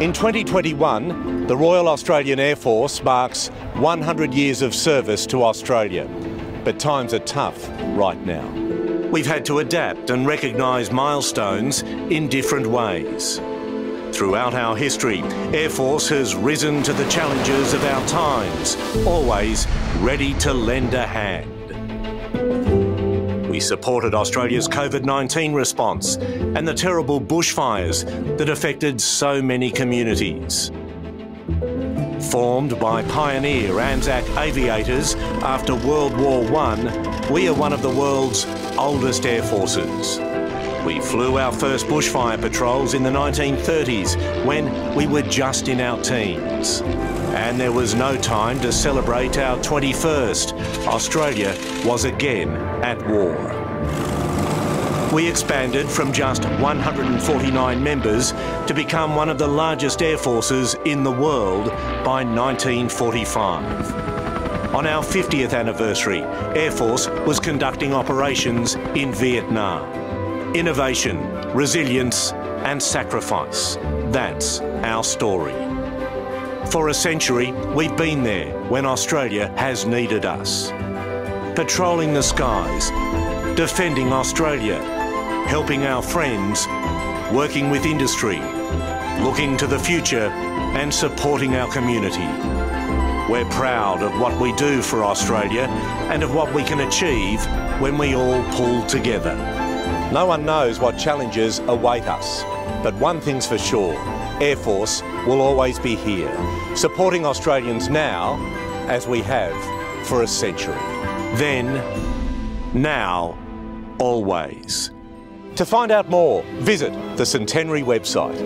In 2021, the Royal Australian Air Force marks 100 years of service to Australia. But times are tough right now. We've had to adapt and recognise milestones in different ways. Throughout our history, Air Force has risen to the challenges of our times, always ready to lend a hand. We supported Australia's COVID 19 response and the terrible bushfires that affected so many communities. Formed by pioneer Anzac aviators after World War I, we are one of the world's oldest air forces. We flew our first bushfire patrols in the 1930s when we were just in our teens. And there was no time to celebrate our 21st. Australia was again at war. We expanded from just 149 members to become one of the largest air forces in the world by 1945. On our 50th anniversary, Air Force was conducting operations in Vietnam innovation, resilience and sacrifice. That's our story. For a century, we've been there when Australia has needed us. Patrolling the skies, defending Australia, helping our friends, working with industry, looking to the future and supporting our community. We're proud of what we do for Australia and of what we can achieve when we all pull together. No one knows what challenges await us, but one thing's for sure Air Force will always be here, supporting Australians now as we have for a century. Then, now, always. To find out more, visit the Centenary website.